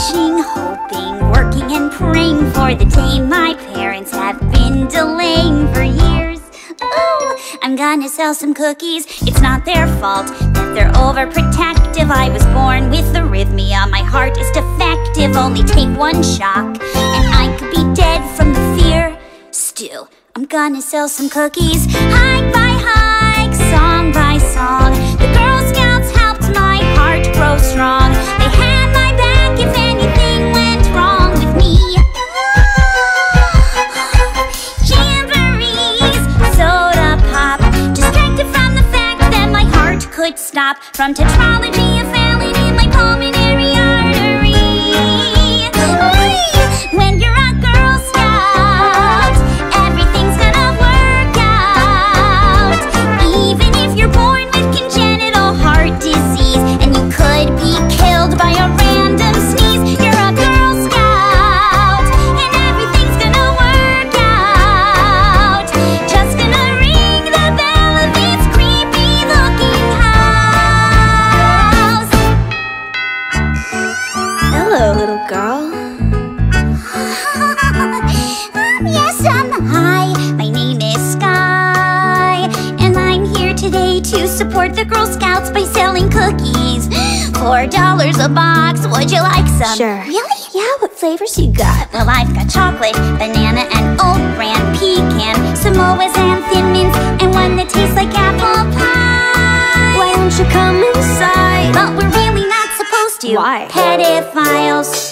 wishing, hoping, working and praying for the day my parents have been delaying for years. Ooh, I'm gonna sell some cookies. It's not their fault that they're overprotective. I was born with arrhythmia, my heart is defective. Only take one shock, and I could be dead from the fear. Still, I'm gonna sell some cookies. Hike stop from tetralogy failing in my pulmonary support the Girl Scouts by selling cookies. Four dollars a box. Would you like some? Sure. Really? Yeah, what flavors you got? Well, I've got chocolate, banana, and oat bran, pecan, Samoas, and thin mints, and one that tastes like apple pie. Why don't you come inside? But we're really not supposed to. Why? Pedophiles.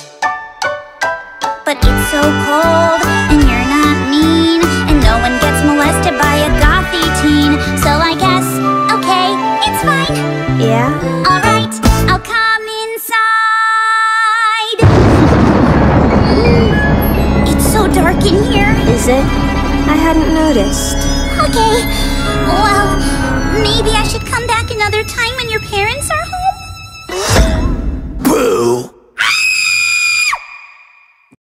Yeah? Alright, I'll come inside. Mm. It's so dark in here. Is it? I hadn't noticed. Okay, well, maybe I should come back another time when your parents are home.